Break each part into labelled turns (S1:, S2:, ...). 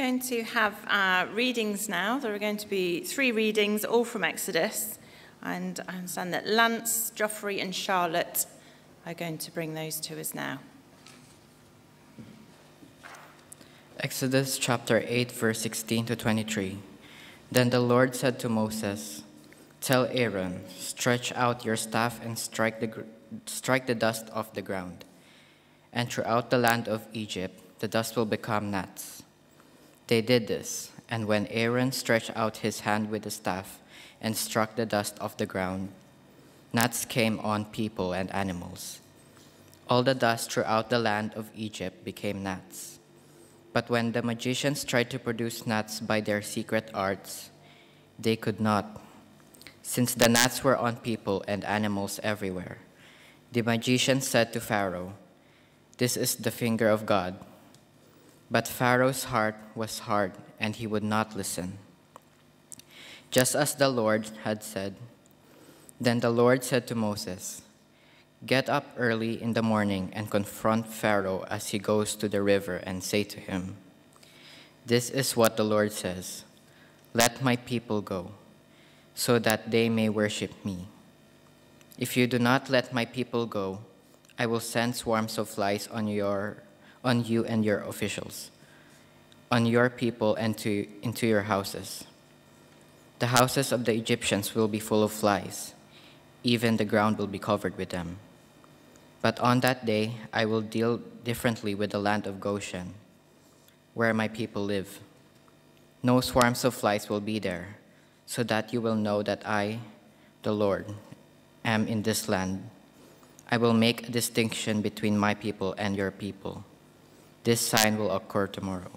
S1: going to have uh, readings now. There are going to be three readings, all from Exodus. And I understand that Lance, Joffrey, and Charlotte are going to bring those to us now.
S2: Exodus chapter 8, verse 16 to 23. Then the Lord said to Moses, Tell Aaron, stretch out your staff and strike the, strike the dust off the ground. And throughout the land of Egypt, the dust will become gnats. They did this, and when Aaron stretched out his hand with the staff and struck the dust off the ground, gnats came on people and animals. All the dust throughout the land of Egypt became gnats. But when the magicians tried to produce gnats by their secret arts, they could not, since the gnats were on people and animals everywhere. The magicians said to Pharaoh, This is the finger of God. But Pharaoh's heart was hard, and he would not listen. Just as the Lord had said. Then the Lord said to Moses, Get up early in the morning and confront Pharaoh as he goes to the river and say to him, This is what the Lord says Let my people go, so that they may worship me. If you do not let my people go, I will send swarms of flies on your on you and your officials, on your people and to, into your houses. The houses of the Egyptians will be full of flies, even the ground will be covered with them. But on that day I will deal differently with the land of Goshen, where my people live. No swarms of flies will be there, so that you will know that I, the Lord, am in this land. I will make a distinction between my people and your people this sign will occur tomorrow.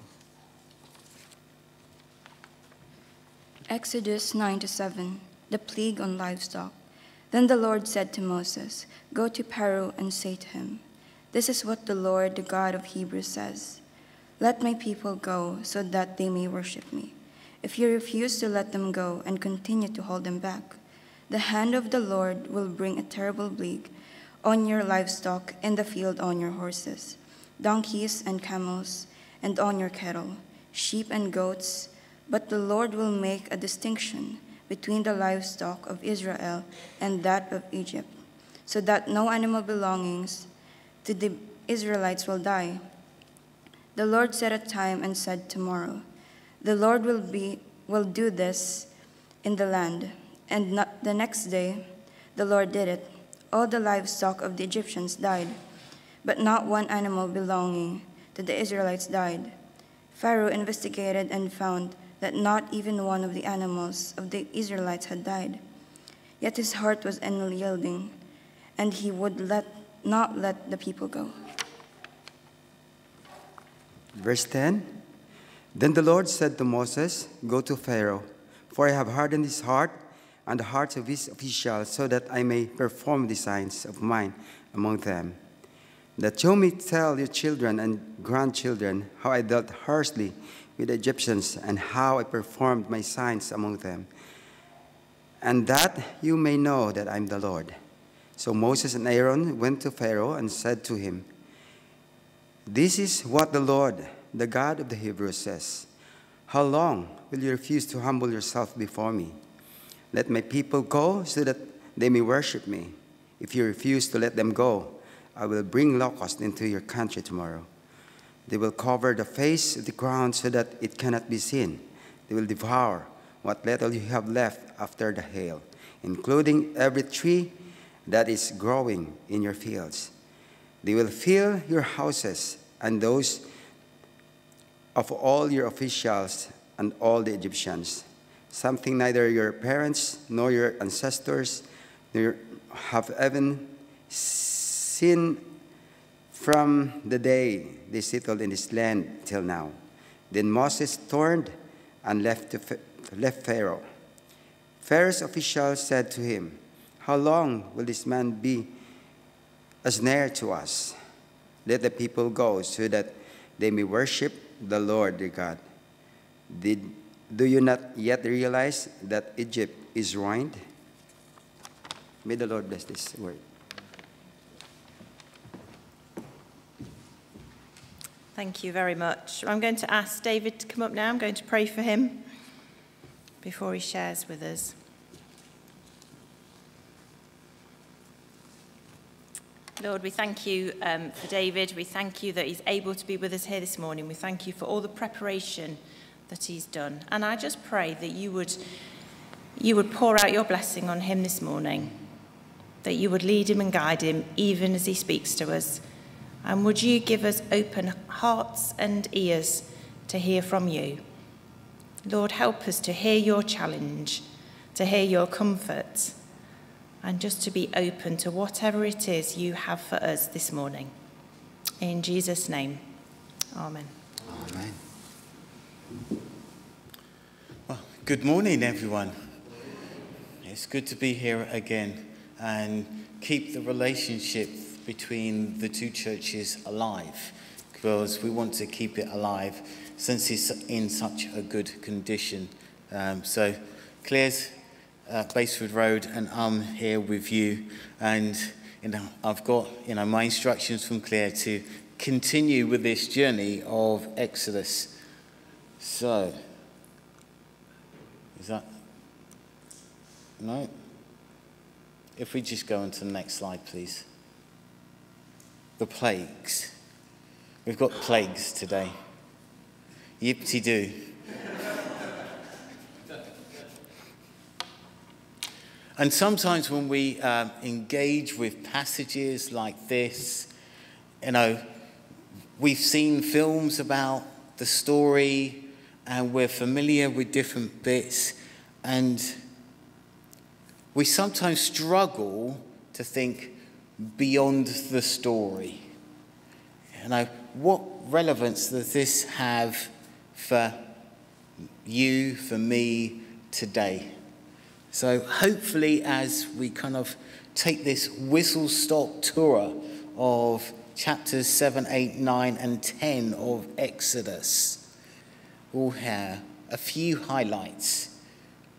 S3: Exodus 9 to 7, the plague on livestock. Then the Lord said to Moses, Go to Pharaoh and say to him, This is what the Lord, the God of Hebrews, says Let my people go so that they may worship me. If you refuse to let them go and continue to hold them back, the hand of the Lord will bring a terrible plague on your livestock in the field on your horses donkeys and camels, and on your cattle, sheep and goats. But the Lord will make a distinction between the livestock of Israel and that of Egypt, so that no animal belongings to the Israelites will die. The Lord set a time and said, Tomorrow. The Lord will, be, will do this in the land. And the next day, the Lord did it. All the livestock of the Egyptians died but not one animal belonging to the Israelites died. Pharaoh investigated and found that not even one of the animals of the Israelites had died. Yet his heart was unyielding, and he would let, not let the people go.
S4: Verse 10 Then the Lord said to Moses, Go to Pharaoh, for I have hardened his heart and the hearts of his officials, so that I may perform the signs of mine among them that you may tell your children and grandchildren how I dealt harshly with the Egyptians and how I performed my signs among them, and that you may know that I'm the Lord. So Moses and Aaron went to Pharaoh and said to him, This is what the Lord, the God of the Hebrews, says How long will you refuse to humble yourself before me? Let my people go so that they may worship me. If you refuse to let them go, I will bring locusts into your country tomorrow. They will cover the face of the ground so that it cannot be seen. They will devour what little you have left after the hail, including every tree that is growing in your fields. They will fill your houses and those of all your officials and all the Egyptians, something neither your parents nor your ancestors nor have even seen from the day they settled in this land till now. Then Moses turned and left, to, left Pharaoh. Pharaoh's officials said to him, How long will this man be a snare to us? Let the people go so that they may worship the Lord their God. Did, do you not yet realize that Egypt is ruined? May the Lord bless this word.
S1: Thank you very much. I'm going to ask David to come up now. I'm going to pray for him before he shares with us. Lord, we thank you um, for David. We thank you that he's able to be with us here this morning. We thank you for all the preparation that he's done. And I just pray that you would, you would pour out your blessing on him this morning, that you would lead him and guide him even as he speaks to us. And would you give us open hearts and ears to hear from you? Lord, help us to hear your challenge, to hear your comfort, and just to be open to whatever it is you have for us this morning. In Jesus' name, Amen.
S5: Amen. Well, good morning, everyone. It's good to be here again and keep the relationship between the two churches alive because we want to keep it alive since it's in such a good condition. Um, so, Claire's uh, Basewood Road, and I'm here with you. And you know, I've got you know my instructions from Claire to continue with this journey of Exodus. So, is that no? If we just go on to the next slide, please. The plagues. We've got plagues today. Yipty doo. And sometimes when we um, engage with passages like this, you know, we've seen films about the story and we're familiar with different bits, and we sometimes struggle to think beyond the story. You know, what relevance does this have for you, for me today? So, hopefully, as we kind of take this whistle stop tour of chapters 7, 8, 9, and 10 of Exodus, we'll have a few highlights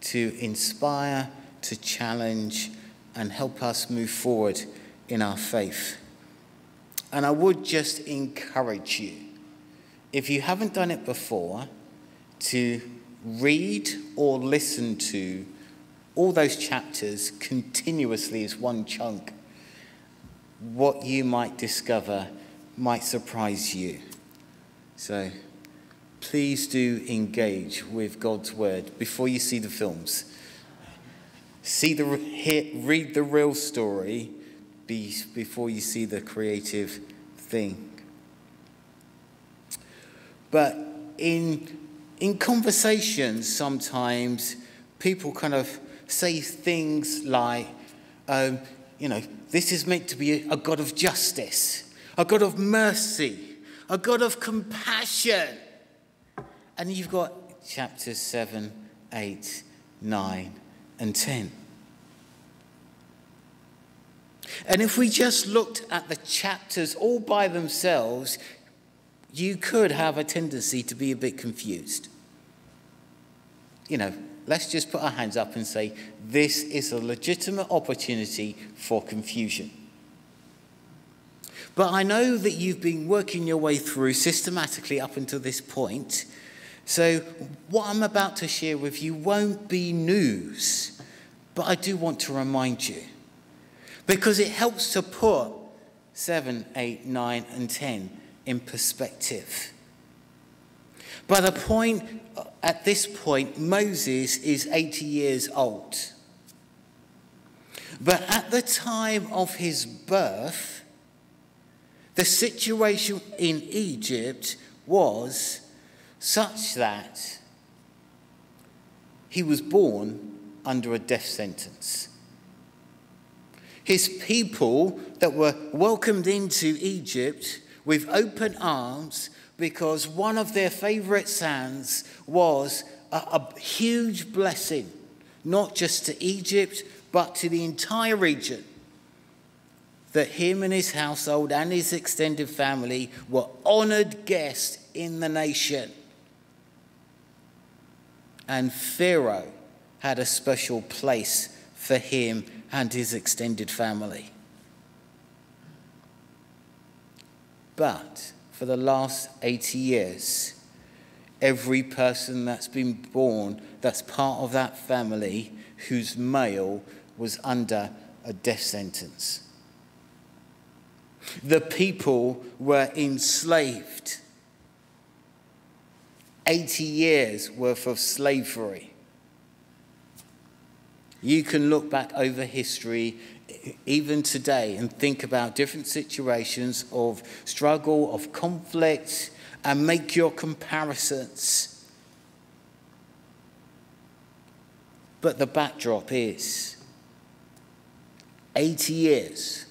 S5: to inspire, to challenge, and help us move forward in our faith. And I would just encourage you, if you haven't done it before, to read or listen to all those chapters continuously as one chunk. What you might discover might surprise you. So please do engage with God's word before you see the films. See the, hear, read the real story before you see the creative thing. But in, in conversations, sometimes people kind of say things like, um, you know, this is meant to be a God of justice, a God of mercy, a God of compassion. And you've got chapters 7, 8, 9, and 10. And if we just looked at the chapters all by themselves, you could have a tendency to be a bit confused. You know, let's just put our hands up and say, this is a legitimate opportunity for confusion. But I know that you've been working your way through systematically up until this point. So, what I'm about to share with you won't be news, but I do want to remind you because it helps to put 7, 8, 9, and 10 in perspective. By the point, uh, at this point, Moses is 80 years old. But at the time of his birth, the situation in Egypt was such that he was born under a death sentence. His people that were welcomed into Egypt with open arms because one of their favorite sons was a, a huge blessing, not just to Egypt, but to the entire region. That him and his household and his extended family were honored guests in the nation. And Pharaoh had a special place for him and his extended family. But for the last 80 years. Every person that's been born, that's part of that family, whose male was under a death sentence. The people were enslaved. 80 years worth of slavery. You can look back over history, even today, and think about different situations of struggle, of conflict, and make your comparisons. But the backdrop is 80 years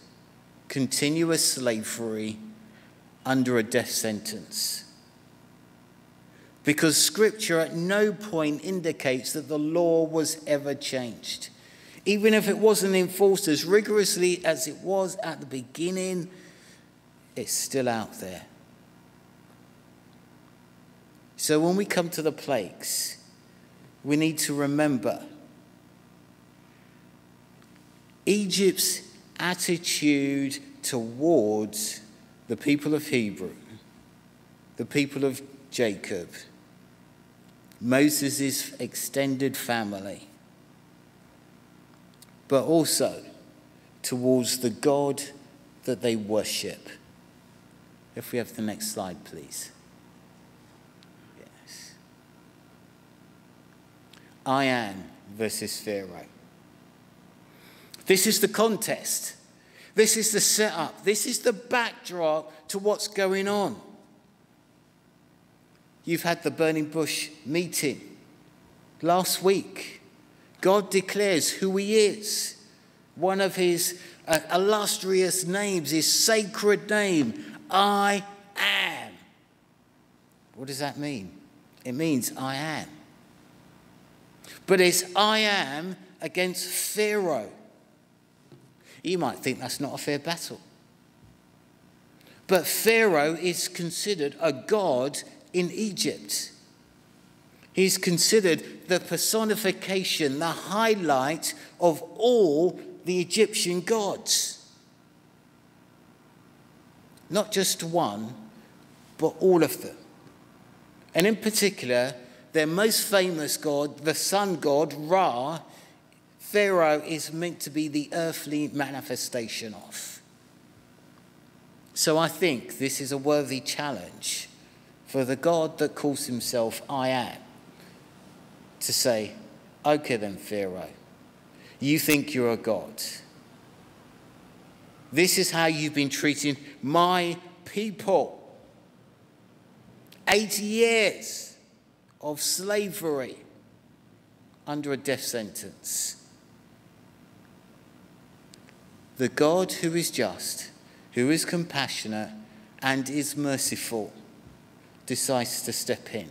S5: continuous slavery under a death sentence. Because scripture at no point indicates that the law was ever changed. Even if it wasn't enforced as rigorously as it was at the beginning, it's still out there. So when we come to the plagues, we need to remember Egypt's attitude towards the people of Hebrew, the people of Jacob, Moses' extended family, but also towards the God that they worship. If we have the next slide, please. Yes. I am versus Pharaoh. This is the contest. This is the setup. This is the backdrop to what's going on. You've had the burning bush meeting last week. God declares who He is. One of His uh, illustrious names, His sacred name, I am. What does that mean? It means I am. But it's I am against Pharaoh. You might think that's not a fair battle. But Pharaoh is considered a god in Egypt. He's considered the personification, the highlight of all the Egyptian gods. Not just one, but all of them. And in particular, their most famous god, the sun god, Ra, Pharaoh is meant to be the earthly manifestation of. So I think this is a worthy challenge for the God that calls himself I am to say, okay then, Pharaoh, you think you're a God. This is how you've been treating my people. 80 years of slavery under a death sentence the God who is just, who is compassionate, and is merciful, decides to step in.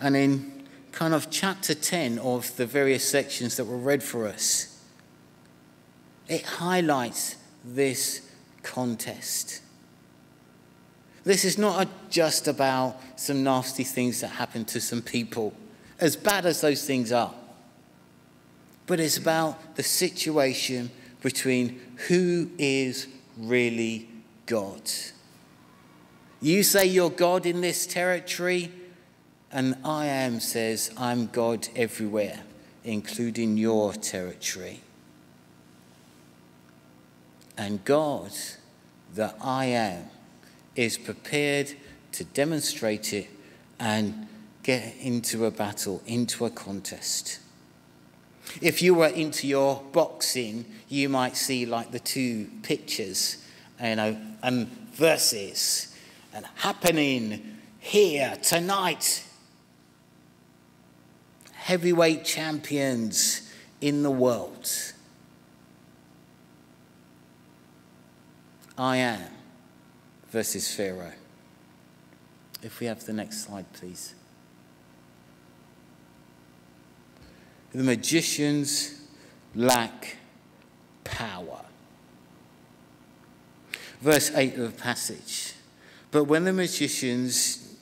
S5: And in kind of chapter 10 of the various sections that were read for us, it highlights this contest. This is not just about some nasty things that happen to some people as bad as those things are. But it's about the situation between who is really God. You say you're God in this territory, and I am says I'm God everywhere, including your territory. And God, the I am, is prepared to demonstrate it and get into a battle, into a contest. If you were into your boxing, you might see like the two pictures, you know, and verses, and happening here tonight. Heavyweight champions in the world. I am versus Pharaoh. If we have the next slide, please. The magicians lack power. Verse 8 of the passage. But when the magicians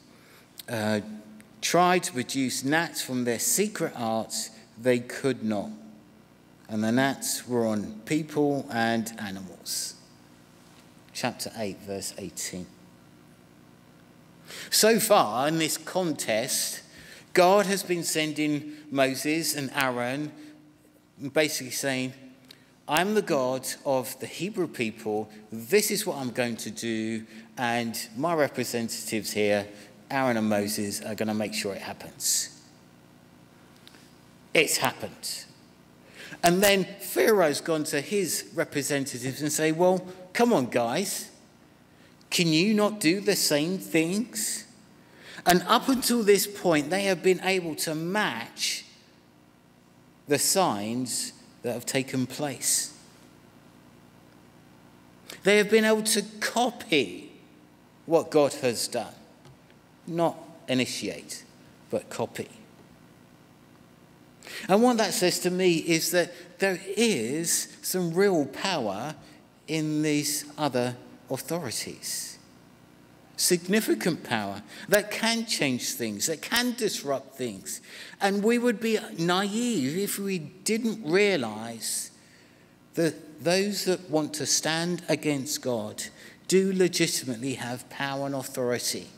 S5: uh, tried to produce gnats from their secret arts, they could not. and the gnats were on people and animals. Chapter 8, verse 18. So far in this contest, God has been sending Moses and Aaron, basically saying, I'm the God of the Hebrew people. This is what I'm going to do. And my representatives here, Aaron and Moses, are going to make sure it happens. It's happened. And then Pharaoh's gone to his representatives and say, Well, come on, guys. Can you not do the same things? And up until this point, they have been able to match the signs that have taken place. They have been able to copy what God has done, not initiate, but copy. And what that says to me is that there is some real power in these other authorities significant power that can change things, that can disrupt things. And we would be naive if we didn't realize that those that want to stand against God do legitimately have power and authority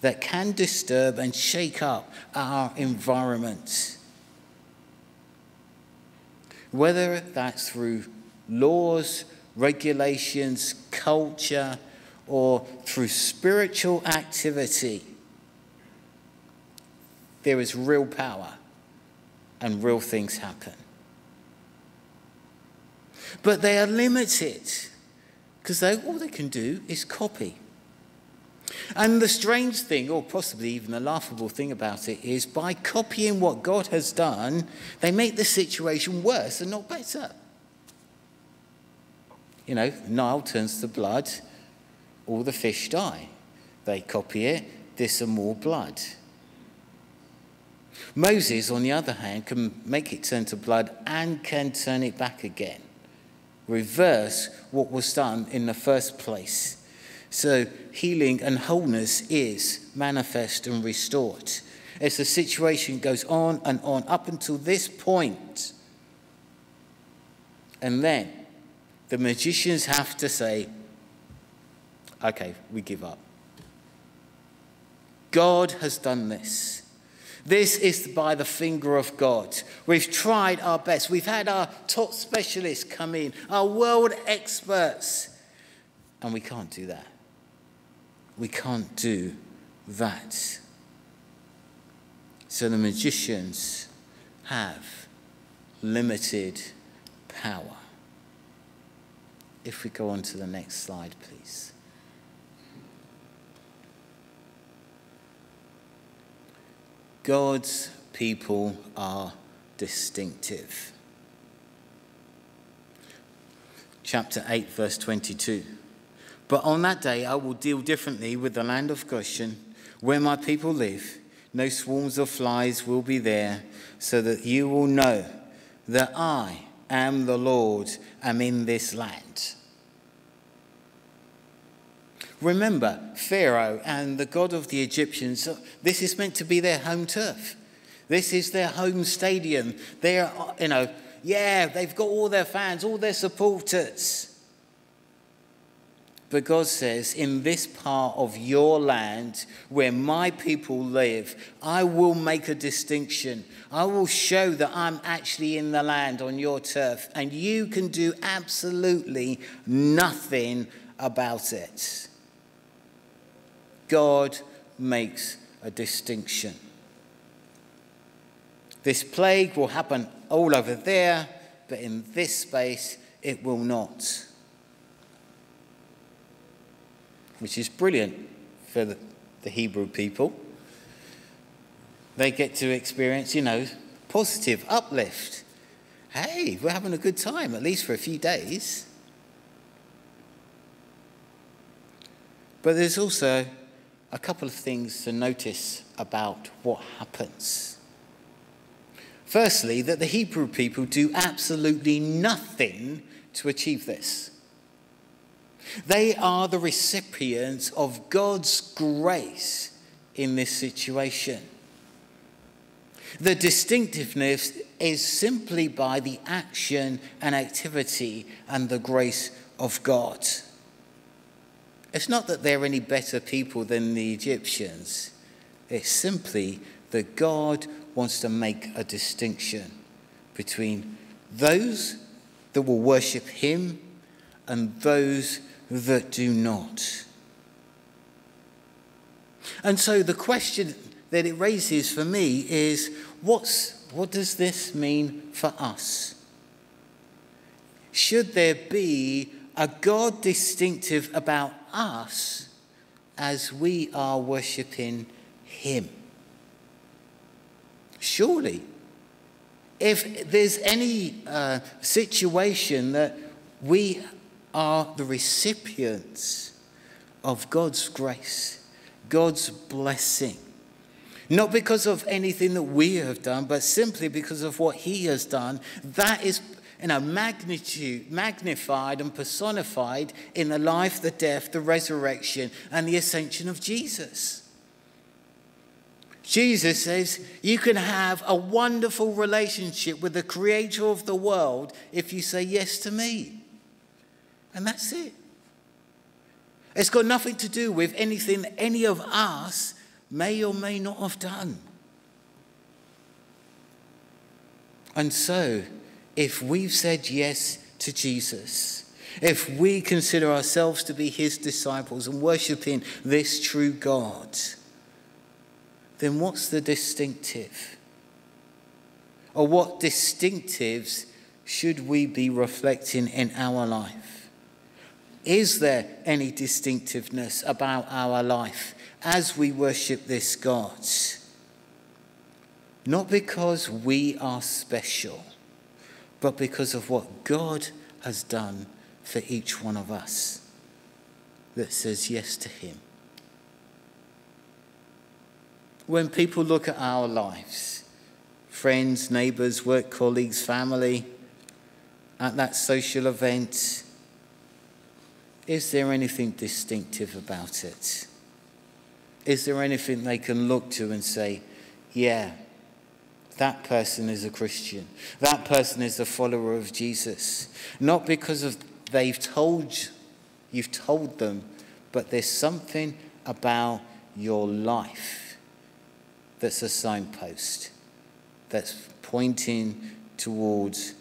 S5: that can disturb and shake up our environment. Whether that's through laws, regulations, culture, or through spiritual activity, there is real power and real things happen. But they are limited because all they can do is copy. And the strange thing, or possibly even the laughable thing about it, is by copying what God has done, they make the situation worse and not better. You know, Nile turns to blood, all the fish die. They copy it, there's some more blood. Moses, on the other hand, can make it turn to blood and can turn it back again. Reverse what was done in the first place. So healing and wholeness is manifest and restored. As the situation goes on and on up until this point, and then the magicians have to say, okay, we give up. God has done this. This is by the finger of God. We've tried our best. We've had our top specialists come in, our world experts, and we can't do that. We can't do that. So the magicians have limited power. If we go on to the next slide, please. God's people are distinctive. Chapter 8, verse 22. But on that day I will deal differently with the land of Goshen, where my people live. No swarms of flies will be there, so that you will know that I am the Lord, am in this land. Remember, Pharaoh and the God of the Egyptians, this is meant to be their home turf. This is their home stadium. They're, you know, yeah, they've got all their fans, all their supporters. But God says, in this part of your land where my people live, I will make a distinction. I will show that I'm actually in the land on your turf, and you can do absolutely nothing about it. God makes a distinction. This plague will happen all over there, but in this space it will not. Which is brilliant for the, Hebrew people. They get to experience, you know, positive uplift. Hey, we're having a good time, at least for a few days. But there's also a couple of things to notice about what happens. Firstly, that the Hebrew people do absolutely nothing to achieve this. They are the recipients of God's grace in this situation. The distinctiveness is simply by the action and activity and the grace of God. It's not that they're any better people than the Egyptians, it's simply that God wants to make a distinction between those that will worship Him and those that do not. And so the question that it raises for me is what's, what does this mean for us? Should there be a God distinctive about us as we are worshipping Him? Surely, if there's any uh, situation that we are the recipients of God's grace, God's blessing. Not because of anything that we have done, but simply because of what He has done. That is in a magnitude, magnified and personified in the life, the death, the resurrection, and the ascension of Jesus. Jesus says you can have a wonderful relationship with the creator of the world if you say yes to me. And that's it. It's got nothing to do with anything any of us may or may not have done. And so, if we've said yes to Jesus, if we consider ourselves to be his disciples and worshiping this true God, then what's the distinctive? Or what distinctives should we be reflecting in our life? Is there any distinctiveness about our life as we worship this God? Not because we are special, but because of what God has done for each one of us that says yes to Him when people look at our lives, friends, neighbours, work colleagues, family, at that social event, is there anything distinctive about it? Is there anything they can look to and say, yeah, that person is a Christian. That person is a follower of Jesus. Not because of they've told you've told them, but there's something about your life that's a signpost that's pointing towards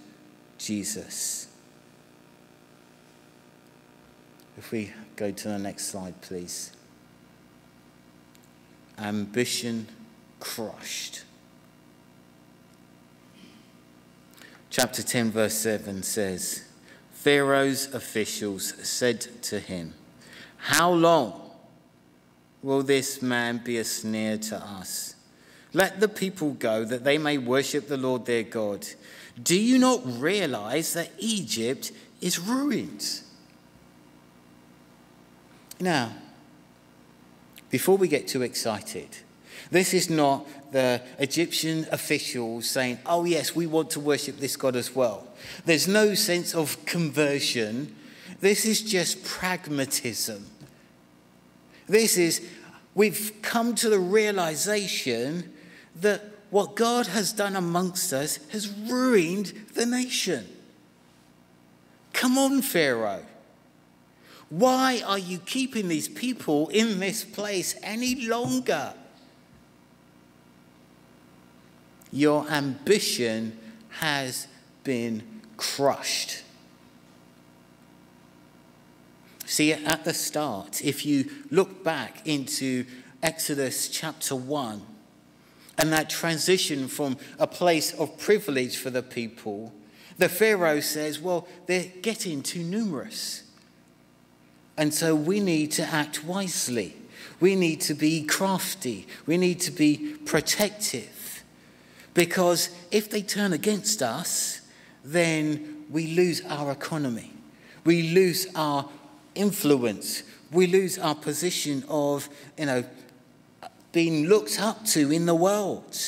S5: Jesus. If we go to the next slide, please. Ambition crushed. Chapter 10, verse 7 says Pharaoh's officials said to him, How long will this man be a snare to us? Let the people go that they may worship the Lord their God. Do you not realize that Egypt is ruined? Now, before we get too excited, this is not the Egyptian officials saying, oh, yes, we want to worship this God as well. There's no sense of conversion. This is just pragmatism. This is, we've come to the realization that what God has done amongst us has ruined the nation. Come on, Pharaoh. Why are you keeping these people in this place any longer? Your ambition has been crushed. See, at the start, if you look back into Exodus chapter 1, and that transition from a place of privilege for the people, the Pharaoh says, well, they're getting too numerous. And so we need to act wisely. We need to be crafty. We need to be protective. Because if they turn against us, then we lose our economy. We lose our influence. We lose our position of, you know, being looked up to in the world.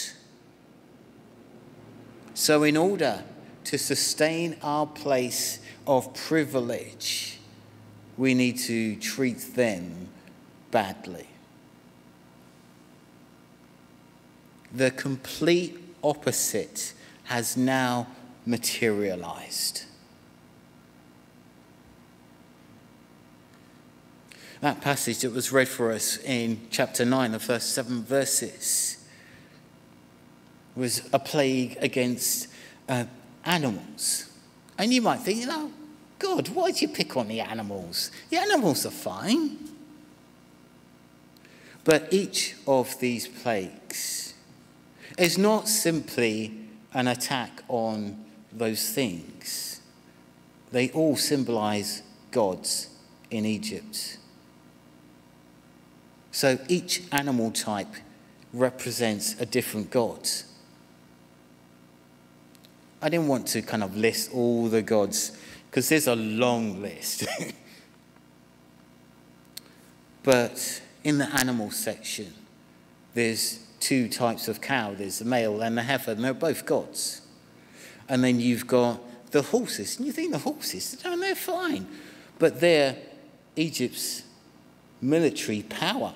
S5: So, in order to sustain our place of privilege, we need to treat them badly. The complete opposite has now materialized. That passage that was read for us in chapter 9, the first seven verses, was a plague against uh, animals. And you might think, you know, God, why do you pick on the animals? The animals are fine. But each of these plagues is not simply an attack on those things, they all symbolize gods in Egypt. So each animal type represents a different god. I didn't want to kind of list all the gods because there's a long list. but in the animal section, there's two types of cow there's the male and the heifer, and they're both gods. And then you've got the horses, and you think the horses, oh, they're fine. But they're Egypt's military power.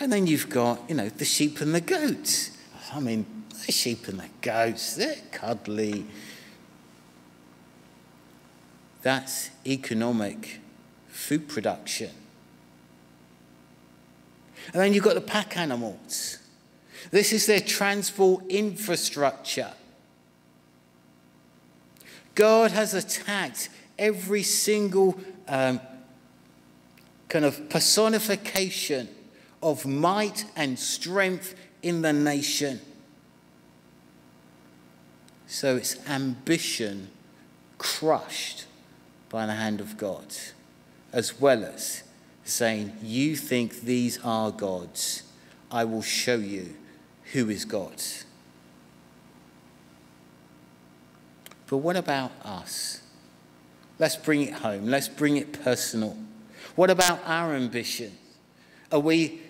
S5: And then you've got, you know, the sheep and the goats. I mean, the sheep and the goats, they're cuddly. That's economic food production. And then you've got the pack animals. This is their transport infrastructure. God has attacked every single um, kind of personification of might and strength in the nation. So it's ambition crushed by the hand of God, as well as saying, You think these are gods, I will show you who is God. But what about us? Let's bring it home. Let's bring it personal. What about our ambition? Are we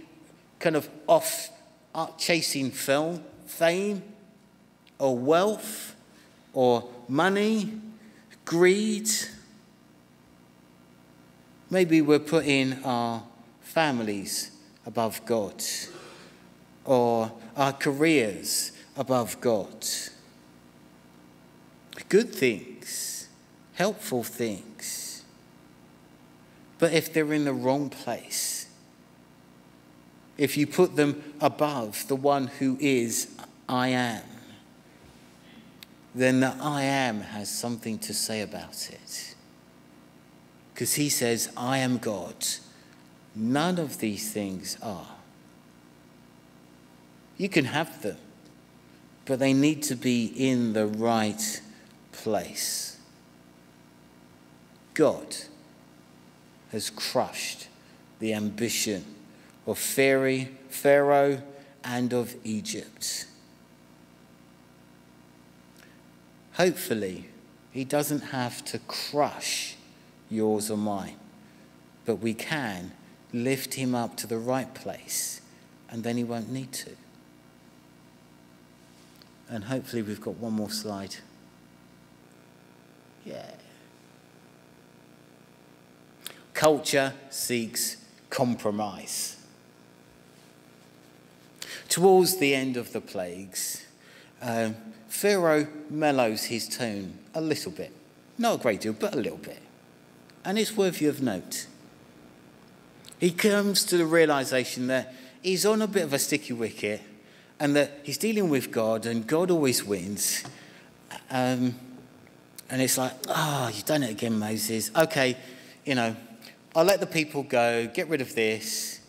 S5: kind of off uh, chasing film, fame, or wealth, or money, greed? Maybe we're putting our families above God, or our careers above God. Good things, helpful things. But if they're in the wrong place, if you put them above the one who is I am, then the I am has something to say about it. Because he says, I am God. None of these things are. You can have them, but they need to be in the right place. God has crushed the ambition of Pharaoh and of Egypt. Hopefully, he doesn't have to crush yours or mine, but we can lift him up to the right place, and then he won't need to. And hopefully, we've got one more slide. Yeah. Culture seeks compromise. Towards the end of the plagues, um, Pharaoh mellows his tone a little bit. Not a great deal, but a little bit. And it's worthy of note. He comes to the realization that he's on a bit of a sticky wicket and that he's dealing with God and God always wins. Um, and it's like, oh, you've done it again, Moses. Okay, you know, I'll let the people go, get rid of this.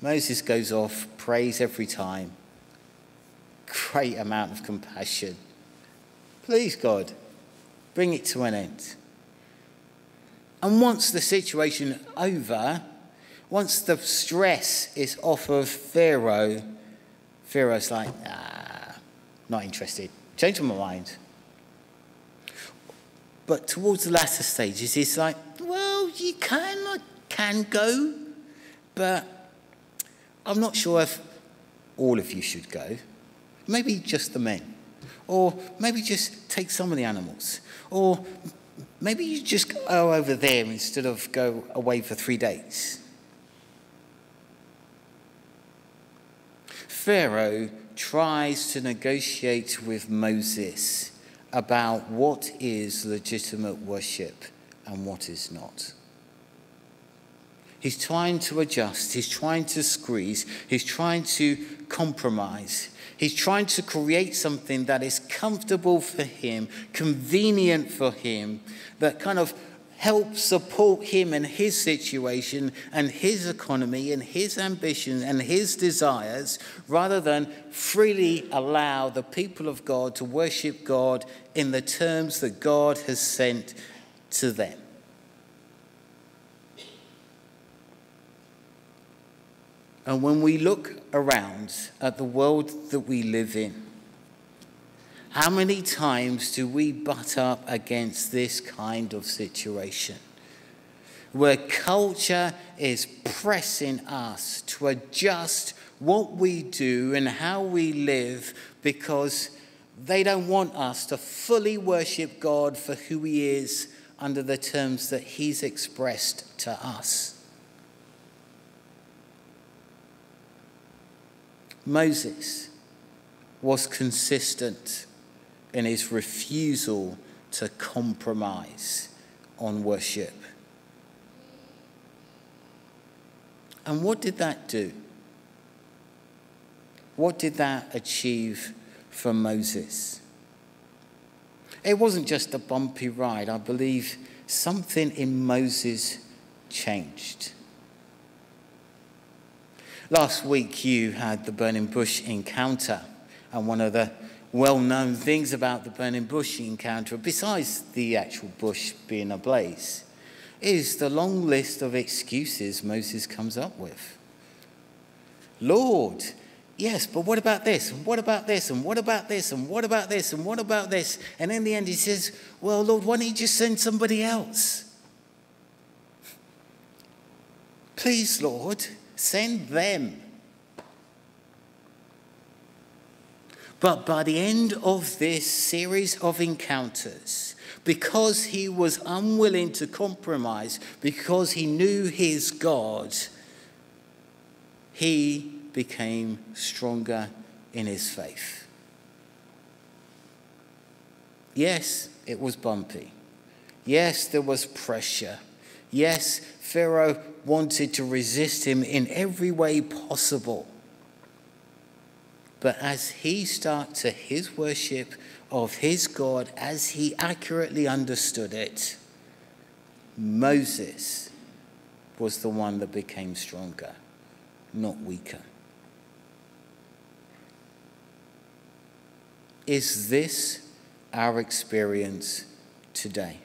S5: Moses goes off, prays every time. Great amount of compassion. Please, God, bring it to an end. And once the situation over, once the stress is off of Pharaoh, Pharaoh's like, ah, not interested. Change my mind. But towards the latter stages, he's like, well, you can, I can go, but I'm not sure if all of you should go. Maybe just the men. Or maybe just take some of the animals. Or maybe you just go over there instead of go away for three days. Pharaoh tries to negotiate with Moses about what is legitimate worship and what is not. He's trying to adjust, he's trying to squeeze, he's trying to compromise. He's trying to create something that is comfortable for him, convenient for him, that kind of help support him in his situation and his economy and his ambitions and his desires rather than freely allow the people of God to worship God in the terms that God has sent to them. And when we look around at the world that we live in, how many times do we butt up against this kind of situation? Where culture is pressing us to adjust what we do and how we live because they don't want us to fully worship God for who He is under the terms that He's expressed to us. Moses was consistent in his refusal to compromise on worship. And what did that do? What did that achieve for Moses? It wasn't just a bumpy ride. I believe something in Moses changed. Last week, you had the burning bush encounter, and one of the well known things about the burning bush encounter, besides the actual bush being ablaze, is the long list of excuses Moses comes up with. Lord, yes, but what about this? And what about this? And what about this? And what about this? And what about this? And in the end, he says, Well, Lord, why don't you just send somebody else? Please, Lord, send them. But by the end of this series of encounters, because he was unwilling to compromise, because he knew his God, he became stronger in his faith. Yes, it was bumpy. Yes, there was pressure. Yes, Pharaoh wanted to resist him in every way possible. But as he started his worship of his God as he accurately understood it, Moses was the one that became stronger, not weaker. Is this our experience today?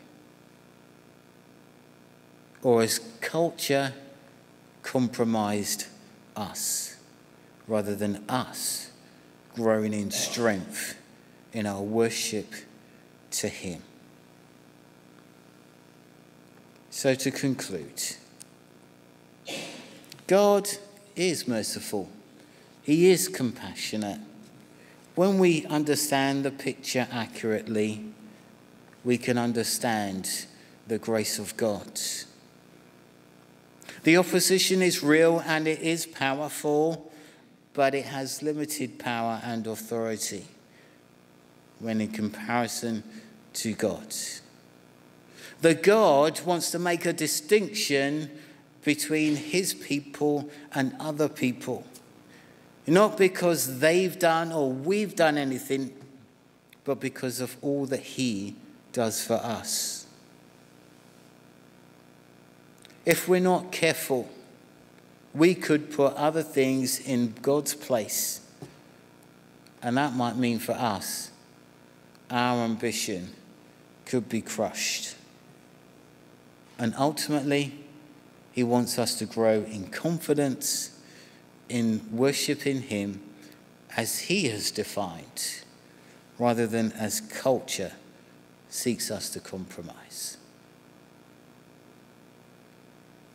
S5: Or has culture compromised us rather than us growing in strength in our worship to Him. So, to conclude, God is merciful, He is compassionate. When we understand the picture accurately, we can understand the grace of God. The opposition is real and it is powerful but it has limited power and authority when in comparison to God. The God wants to make a distinction between his people and other people. Not because they've done or we've done anything, but because of all that he does for us. If we're not careful, we could put other things in God's place. And that might mean for us, our ambition could be crushed. And ultimately, He wants us to grow in confidence in worshiping Him as He has defined, rather than as culture seeks us to compromise.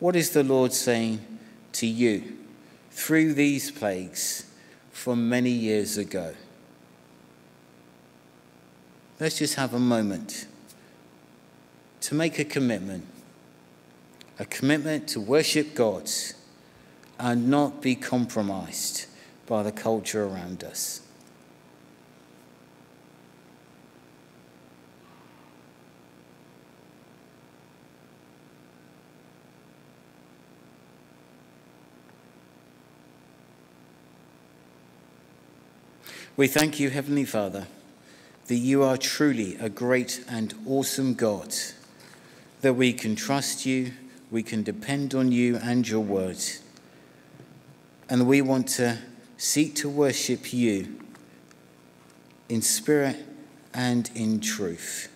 S5: What is the Lord saying to you through these plagues from many years ago. Let's just have a moment to make a commitment, a commitment to worship God and not be compromised by the culture around us. We thank you, Heavenly Father, that you are truly a great and awesome God, that we can trust you, we can depend on you and your word, and we want to seek to worship you in spirit and in truth,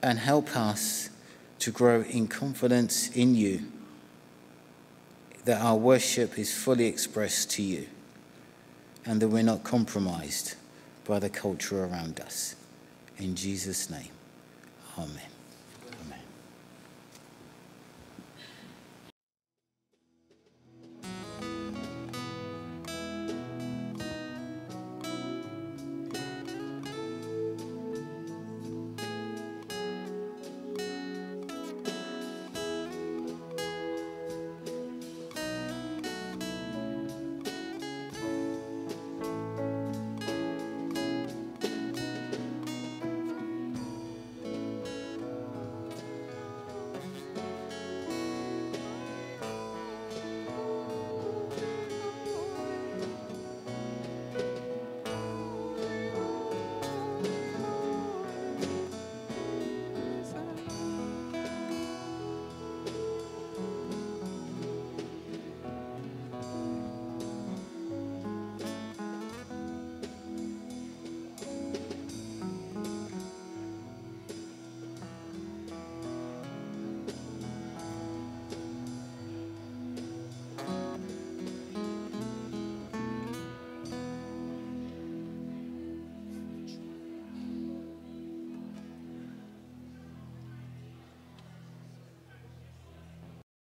S5: and help us to grow in confidence in you, that our worship is fully expressed to you and that we're not compromised by the culture around us. In Jesus' name, amen.